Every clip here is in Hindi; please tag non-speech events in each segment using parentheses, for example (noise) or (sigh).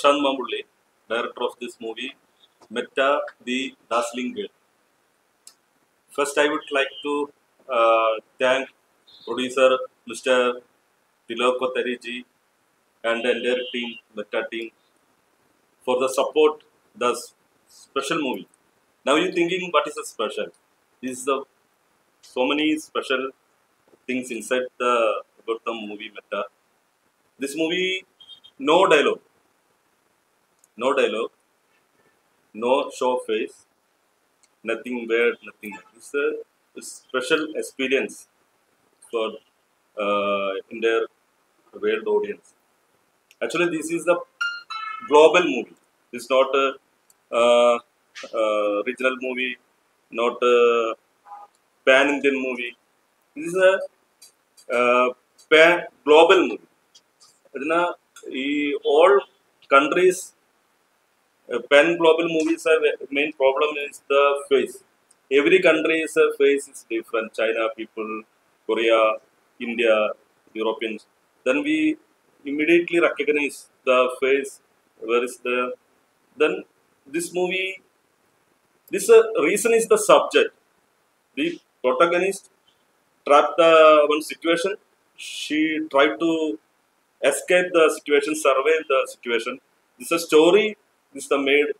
Prashant Mamulli, director of this movie, Metta the Dazzling Girl. First, I would like to uh, thank producer Mr. Tilok Kotariji and the entire team, Metta team, for the support, the special movie. Now you're thinking, what is a special? This is the so many special things inside the about the movie Metta. This movie, no dialogue, no dialogue, no show face, nothing weird, nothing. It's a, special experience for uh, in their world audience. Actually, this is the global movie. It's not a uh, uh, regional movie, not a pan Indian movie. This is a uh, pan global movie. All countries pan global movies have main problem is the face. Every country's face is different. China people, Korea, India, Europeans. Then we immediately recognize the face. Where is the then this movie? This uh, reason is the subject. The protagonist trapped the one situation. She tried to escape the situation, survive the situation. This is a story. This is the made.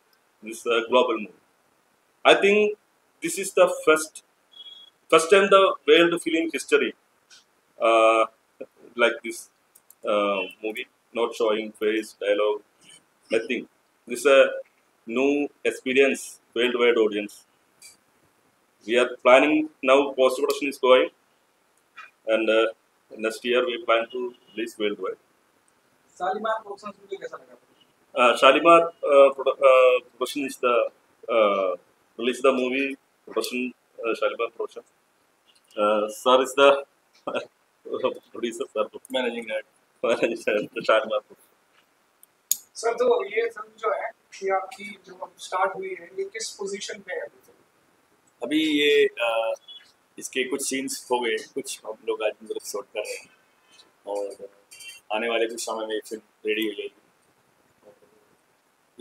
This global movie. I think this is the first first time the world film history uh, (laughs) like this uh, movie not showing face dialogue nothing this is a new experience worldwide audience we are planning now post production is going and uh, next year we plan to release worldwide uh, Shalimar uh, produ- uh, production is the uh, release the movie production uh, Shalimar production. Uh, sir is the producer, sir managing director manager Shalimar. Sir तो ये फ़िल्म जो है ये आपकी जो स्टार्ट हुई है ये किस पोजीशन पे है अभी अभी ये अ, इसके कुछ सीन्स हो गए कुछ हम लोग आज मतलब शॉट कर रहे हैं और आने वाले कुछ समय में फ़िल्म रेडी हो जाएगी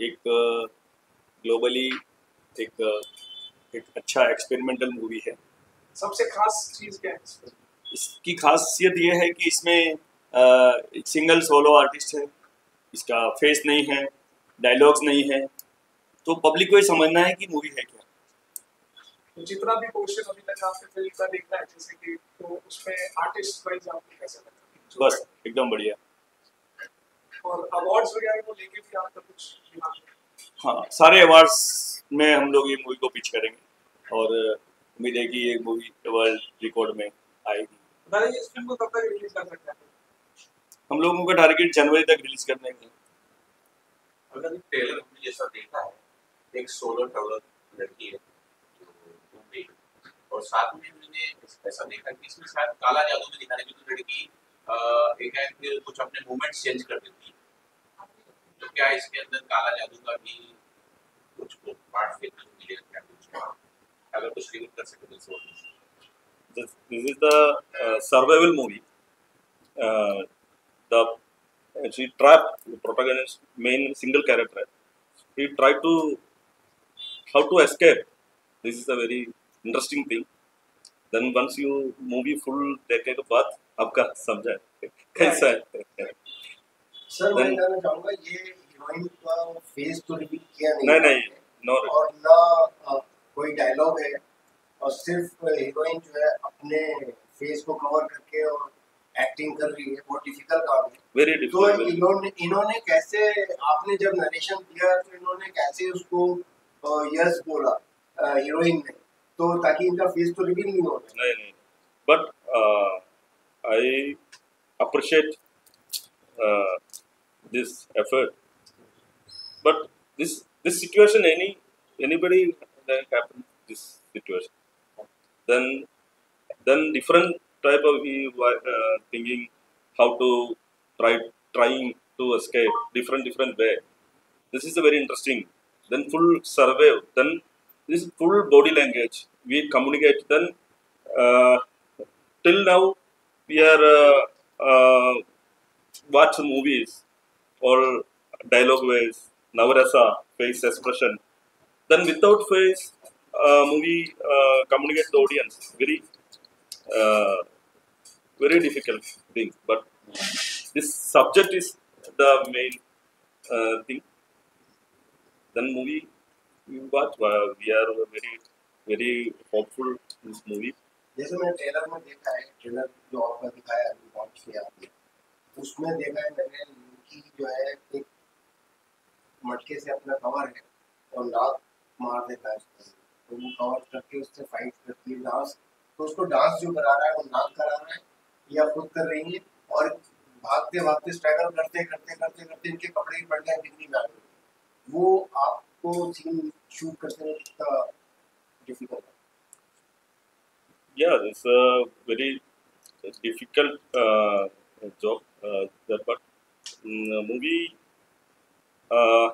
एक ग्लोबली एक एक अच्छा एक्सपेरिमेंटल मूवी है। सबसे खास चीज़ क्या है इसकी खासियत ये है कि इसमें एक सिंगल सोलो आर्टिस्ट है इसका फेस नहीं है डायलॉग्स नहीं है तो पब्लिक को ये समझना है कि मूवी है क्या। तो जितना भी पोर्शन अभी तक आपने फ़िल्म का देखा है जैसे कि तो उसमें आर्टिस्ट वाइज आपको कैसा लगा बस एकदम बढ़िया। और अवार्ड्स वगैरह को लेके भी आपका कुछ हाँ? सारे अवार्ड्स में हम लोग ये मूवी को पिच करेंगे। और उम्मीद है कि ये मूवी वर्ल्ड रिकॉर्ड में आएगी। इस फ़िल्म को कब तक रिलीज़ कर सकते हैं हम लोगों का टारगेट जनवरी तक रिलीज़ करने का अगर ट्रेलर हमने जैसा देखा है। एक सोलो ट्रेवलर लड़की है जो मुंबई और साथ में मैंने ऐसा देखा कि इसमें शायद काला जादू में दिखाने की तो लड़की एक है कुछ अपने मूवमेंट्स चेंज कर देती क्या इसके अंदर काला जादू का भी कुछ पार्ट देखने को मिलेगा क्या कुछ अगर कुछ रिवील कर सके तो सो This, this is the uh, survival movie. Uh, the uh, she trapped the protagonist main single character. He tried to how to escape. This is a very interesting thing. Then once you movie full देखे के बाद आपका समझा कैसा है सर मैं कहना चाहूँगा ये हीरोइन का फेस तो रिवील किया नहीं नहीं नहीं नो और ना कोई डायलॉग है और सिर्फ़ हीरोइन जो है अपने फेस को कवर करके और एक्टिंग कर रही है बहुत डिफ़िकल्ट काम है। वेरी तो इन्होंने इन्होंने कैसे आपने जब नरेशन दिया तो इन्होंने कैसे उसको यस बोला हीरोइन ने? तो ताकि इनका फेस तो रिवील नहीं होता नहीं नहीं। But I uh, this effort but this this situation any anybody that happen this situation. Then then different type of uh, thinking how to try trying to escape different different way. This is a very interesting. Then full survey then this full body language we communicate then uh, till now we are uh, uh, watch movies or dialogue ways, Navarasa, face expression. Then without face, uh, movie uh, communicate the audience. Very, uh, very difficult thing. But this subject is the main uh, thing. Then movie you watch. Uh, we are very, very hopeful in this movie. जैसे मैंने ट्रेलर में देखा है ट्रेलर जो आपका दिखाया अभी लॉन्च किया उसमें देखा है मैंने लड़की जो है एक मटके से अपना कवर है और नाक मार देता है उसको। तो वो कवर करके उससे फाइट करती है डांस तो उसको डांस जो करा रहा है वो नाक करा रहा है या खुद कर रही है और भागते भागते स्ट्रगल करते करते करते करते इनके कपड़े ही पड़ गए बिजली में वो आपको सीन शूट करते हुए कितना डिफ़िकल्ट है? Yeah, it's a very difficult uh, job. Uh, but mm, movie, uh,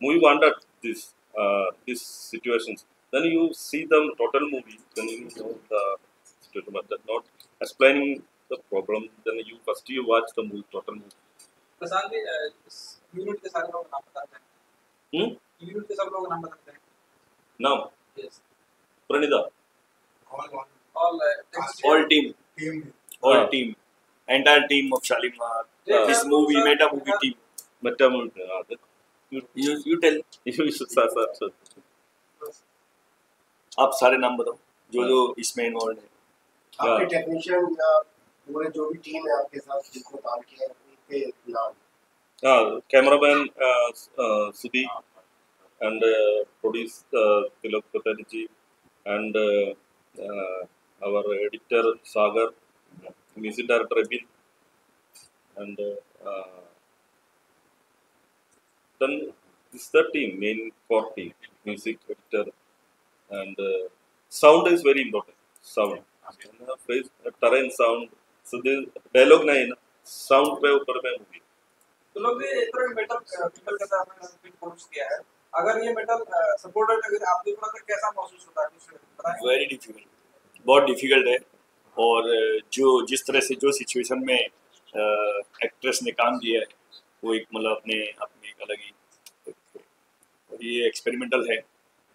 movie wanted this uh, these situations. Then you see the total movie. Then you know the situation. But that not explaining the problem. Then you first you watch the movie total movie. Prashant जी अ, इस यूनिट के सारे लोग नाम बताते हैं Hmm? यूनिट के सब लोग नाम बताते हैं Now, yes Pranida. All all team all Ah. team entire team of Shalimar Yeah, this yeah, movie sir. meta आप सारे नाम बताओ जो जो इसमें इन्वॉल्व है। आपके टेक्नीशियन या पूरे जो भी टीम है आपके साथ जिसको काम किया है उनके नाम? हाँ cameraman Sudhi and produce Tilak Patel and our editor Sagar music director Abhin and then this is the team, main core team, music editor and uh, sound is very important. Sound, uh, uh, terrain sound. So the dialogue नहीं ना sound पे ऊपर में movie. तो लोग ये इस तरह मेटल मेटल का आपने फ़िल्म प्रोड्यूस किया है अगर ये मेटल सपोर्टेड अगर आप देखो तो कैसा महसूस होता है बताएँ वेरी डिफ़िकल्ट बहुत डिफ़िकल्ट है और जो जिस तरह से जो सिचुएशन में एक्ट्रेस ने काम किया है वो एक मतलब अपने अपने एक अलग ही ये एक्सपेरिमेंटल है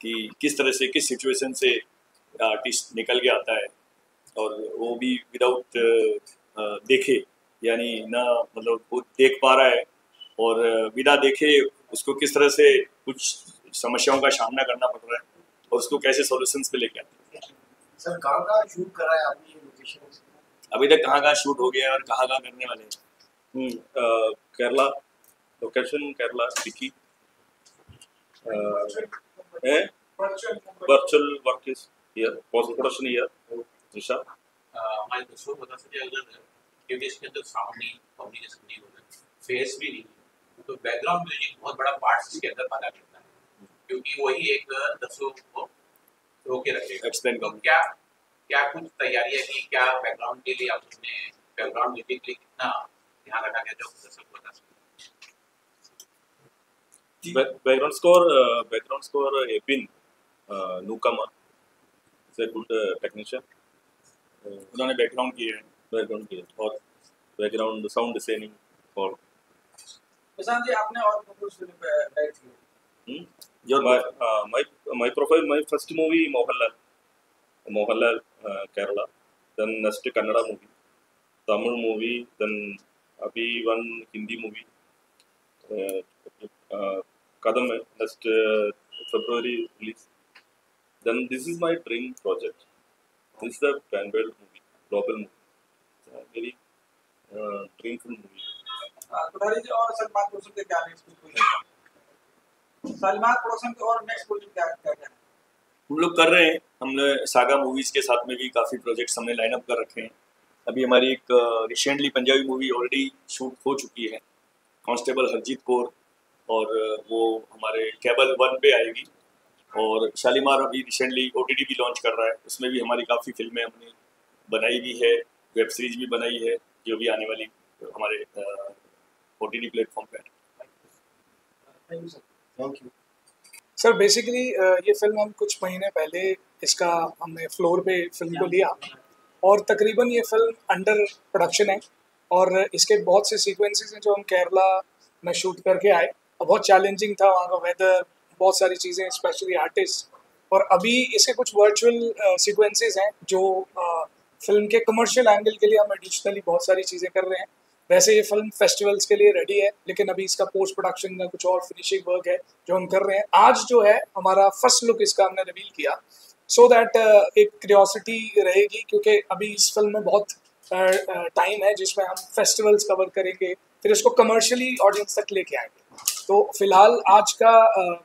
कि किस तरह से किस सिचुएशन से आर्टिस्ट निकल के आता है और वो भी विदाउट देखे यानी ना मतलब वो देख पा रहा है और बिना देखे उसको किस तरह से कुछ समस्याओं का सामना करना पड़ रहा है और उसको कैसे सॉल्यूशंस पे लेके आते हैं। सर कहाँ कहाँ शूट करा है आपने ये लोकेशन अभी तक कहाँ कहाँ शूट हो गया और कहाँ कहाँ करने वाले हैं? Hmm. Location Kerala, Vicky. Uh, eh? Virtual work is here, post production here. Nisha. हमारे दोस्तों को बता सके अगर क्योंकि इसके अंदर साउंड नहीं कम्युनिकेशन नहीं हो रहा फेस भी नहीं तो बैकग्राउंड म्यूज़िक बहुत बड़ा पार्ट इसके अंदर अदा करता है क्योंकि वही एक दर्शकों को रोके रखेगा एक्सप्लेन करो क्या क्या कुछ तैयारियाँ की क्या बैकग्राउंड के लिए आप उसने बैकग्राउंड म्यूज़िक के लिए कितना ध्यान रखा गया जो दर्शक बता सकते background score uh, background score uh, Epin uh, newcomer. उन्होंने बैकग्राउंड किए हैं। बैकग्राउंड किए और बैकग्राउंड साउंड डिज़ाइनिंग और प्रशांत जी आपने और कुछ फ़िल्म डायरेक्ट किए हम्म? Your my my profile my first movie Mohanlal Mohanlal Kerala then next Kannada movie Tamil movie then अभी वन हिंदी मूवी कदम है next uh, February release. Then this is my dream project. This is the Banwell movie, global movie. It's a very uh, dreamful movie. Kothari जी और सलमान प्रोडक्शन के क्या नेक्स्ट प्रोजेक्ट सलमान प्रोडक्शन के और नेक्स्ट प्रोजेक्ट क्या क्या क्या है? हम लोग कर रहे हैं हमने सागा मूवीज़ के साथ में भी काफ़ी प्रोजेक्ट्स हमने लाइन अप कर रखे हैं अभी हमारी एक recently Punjabi movie already shoot हो चुकी है कांस्टेबल हरजीत कौर और वो हमारे केबल वन पे आएगी। और शालीमार अभी रिसेंटली ओ भी लॉन्च कर रहा है। उसमें भी हमारी काफ़ी फ़िल्में हमने बनाई भी है वेब सीरीज़ भी बनाई है जो भी आने वाली हमारे ओ टी डी प्लेटफॉर्म पर thank you sir thank you sir basically ये फ़िल्म हम कुछ महीने पहले इसका हमने फ्लोर पे फ़िल्म को लिया। और तकरीबन ये फ़िल्म अंडर प्रोडक्शन है। और इसके बहुत से सीक्वेंसेस हैं जो हम केरला में शूट करके आए। और बहुत चैलेंजिंग था वहाँ का वेदर बहुत सारी चीज़ें स्पेशली आर्टिस्ट और अभी इसके कुछ वर्चुअल सीक्वेंसेस हैं जो फ़िल्म के कमर्शियल एंगल के लिए हम एडिशनली बहुत सारी चीज़ें कर रहे हैं। वैसे ये फ़िल्म फेस्टिवल्स के लिए रेडी है, लेकिन अभी इसका पोस्ट प्रोडक्शन का कुछ और फिनिशिंग वर्क है जो हम कर रहे हैं। आज जो है, हमारा फ़र्स्ट लुक इसका हमने रिवील किया। सो so दैट एक क्रियोसिटी रहेगी क्योंकि अभी इस फ़िल्म में बहुत टाइम है जिसमें हम फेस्टिवल्स कवर करेंगे, फिर इसको कमर्शियली ऑडियंस तक लेके आएँगे। तो फ़िलहाल आज का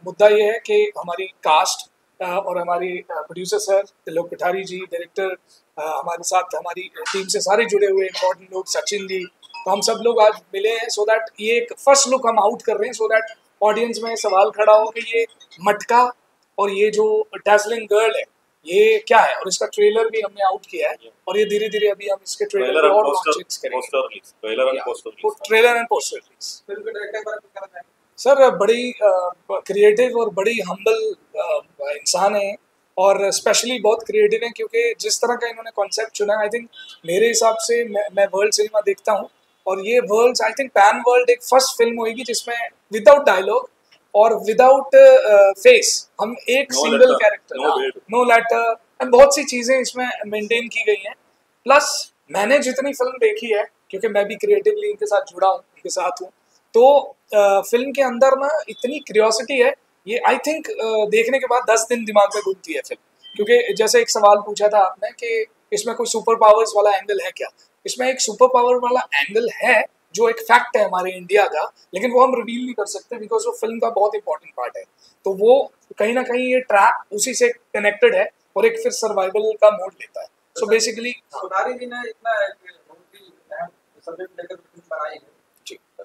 मुद्दा ये है कि हमारी कास्ट और हमारी producer sir Tilok Pithari ji director हमारे साथ हमारी टीम से सारे जुड़े हुए इंपॉर्टेंट लोग सचिन जी तो हम सब लोग आज मिले हैं सो दैट ये एक फ़र्स्ट लुक हम आउट कर रहे हैं सो दैट ऑडियंस में सवाल खड़ा हो कि ये मटका और ये जो डैसलिंग गर्ल है ये क्या है? और इसका ट्रेलर भी हमने आउट किया है और ये धीरे धीरे अभी हम इसके ट्रेलर और लॉन्चेस करेंगे। ट्रेलर एंड पोस्टर रिलीज़ फ़िल्म के डायरेक्टर के सर बड़ी क्रिएटिव और बड़ी हम्बल इंसान है और स्पेशली बहुत क्रिएटिव है क्योंकि जिस तरह का इन्होंने कॉन्सेप्ट चुना है आई थिंक मेरे हिसाब से मैं, मैं वर्ल्ड सिनेमा देखता हूँ और ये world I think pan world एक फ़र्स्ट फ़िल्म होगी जिसमें विदाउट डायलॉग और विदाउट फेस uh, हम एक single character no letter and बहुत सी चीज़ें इसमें मेंटेन की गई हैं। प्लस मैंने जितनी फ़िल्म देखी है क्योंकि मैं भी क्रिएटिवली इनके साथ जुड़ा हूँ इनके साथ हूँ तो फ़िल्म के अंदर ना इतनी क्रियोसिटी है, ये आई थिंक देखने के बाद दस दिन दिमाग में घूमती है फ़िल्म। क्योंकि जैसे एक सवाल पूछा था आपने कि इसमें कोई सुपर पावर्स वाला एंगल है क्या? इसमें एक सुपर पावर वाला एंगल है, जो एक फैक्ट है हमारे इंडिया का, लेकिन वो हम रिवील नहीं कर सकते बिकॉज़ वो फ़िल्म का बहुत इंपॉर्टेंट पार्ट है। तो वो कहीं ना कहीं ये ट्रैप उसी से कनेक्टेड है और एक फिर सर्वाइवल का मोड लेता है। सो बेसिकली सुनारी जी ने इतना सब्जेक्ट लेकर फ़िल्म बनाई है।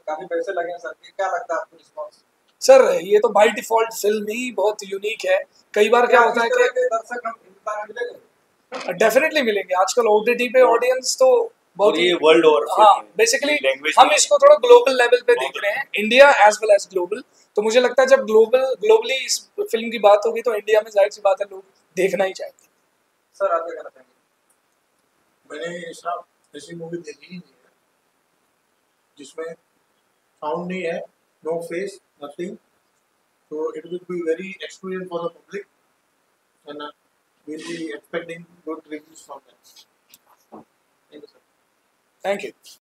काफ़ी पैसे लगे हैं सर। क्या लगता है आपको रिस्पॉन्स सर ये तो बाय डिफ़ॉल्ट फ़िल्म ही बहुत यूनिक है। कई बार क्या होता है कि दर्शक हम मिलेंगे? डेफिनेटली मिलेंगे। आजकल ओटीटी पे ऑडियंस तो बहुत ही ये वर्ल्ड ओवर हाँ बेसिकली हम इसको थोड़ा ग्लोबल लेवल पे देख रहे हैं। India as well as global तो मुझे लगता है जब ग्लोबल ग्लोबली इस फ़िल्म की बात होगी तो इंडिया में ज़ाहिर सी बात है लोग देखना ही चाहेंगे। सर आप क्या कहना मैंने ऐसा ऐसी मूवी देखी ही नहीं है जिसमें साउंड नहीं है नो फेस नथिंग तो it will be very experience for the public and will be expecting good reviews from that thank you sir thank you